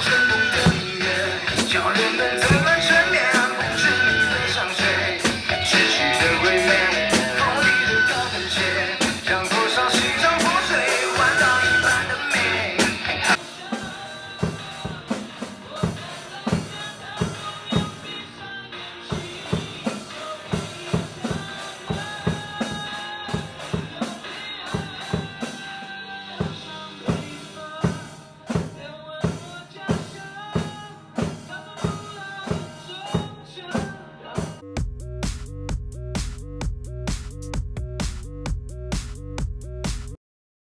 thousand.